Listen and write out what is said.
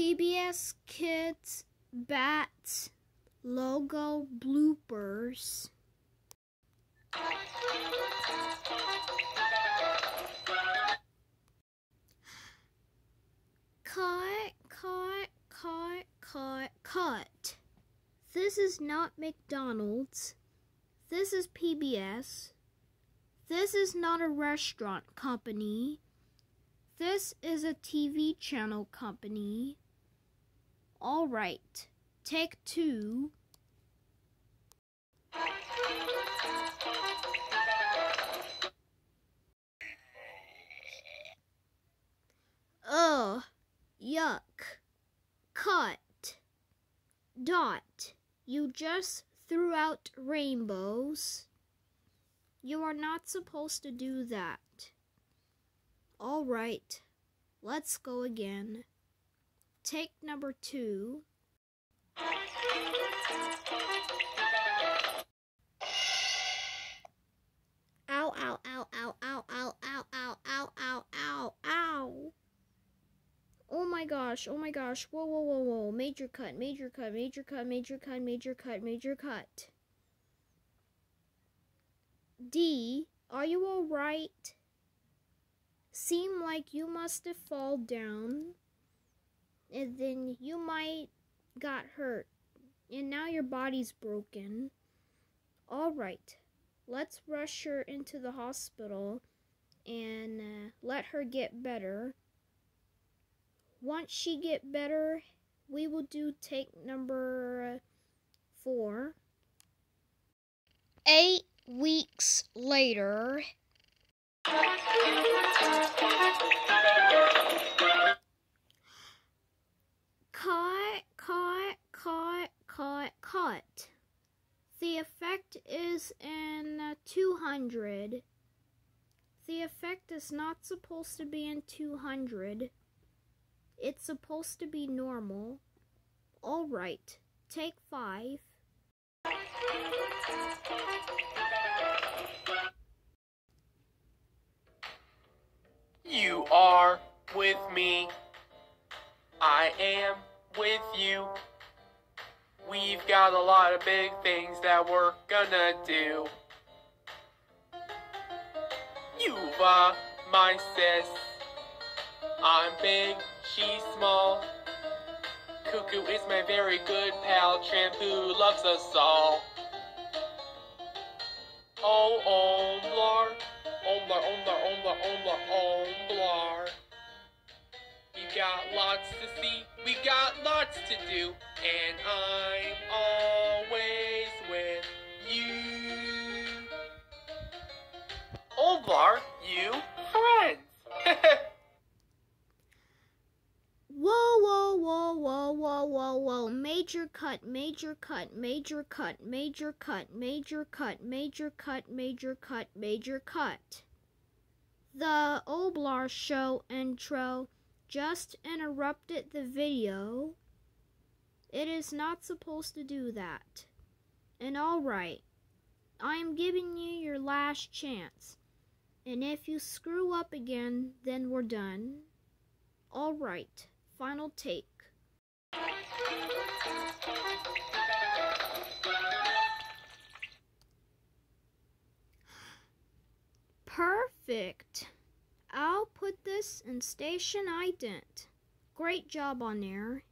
PBS Kids Bats logo bloopers. Cut, cut, cut, cut, cut. This is not McDonald's. This is PBS. This is not a restaurant company. This is a TV channel company. All right, take two. Ugh, yuck, cut, dot. You just threw out rainbows. You are not supposed to do that. All right, let's go again. Take number two. Ow, ow, ow, ow, ow, ow, ow, ow, ow, ow, ow, ow. Oh my gosh, oh my gosh. Whoa, whoa, whoa, whoa. Major cut, major cut, major cut, major cut, major cut, major cut. D, are you alright? Seem like you must have fall down. And then you might got hurt. And now your body's broken. Alright, let's rush her into the hospital and uh, let her get better. Once she get better, we will do take number four. Eight weeks later. The effect is in uh, 200. The effect is not supposed to be in 200. It's supposed to be normal. Alright, take five. You are with me. I am with you. We've got a lot of big things that we're gonna do. Yuva, uh, my sis. I'm big, she's small. Cuckoo is my very good pal, Tramp who loves us all. Oh, Blar. Omblar, Omblar, Omblar, Omblar, Omblar. We got lots to see, we got lots to do, and I'm always with you. Omblar, you friends. Whoa, whoa, whoa, whoa, whoa, whoa, whoa. Major cut, major cut, major cut, major cut, major cut, major cut, major cut, major cut. The Oblar show intro just interrupted the video. It is not supposed to do that. And alright, I am giving you your last chance. And if you screw up again, then we're done. Alright final take. Perfect. I'll put this in station ident. Great job on there.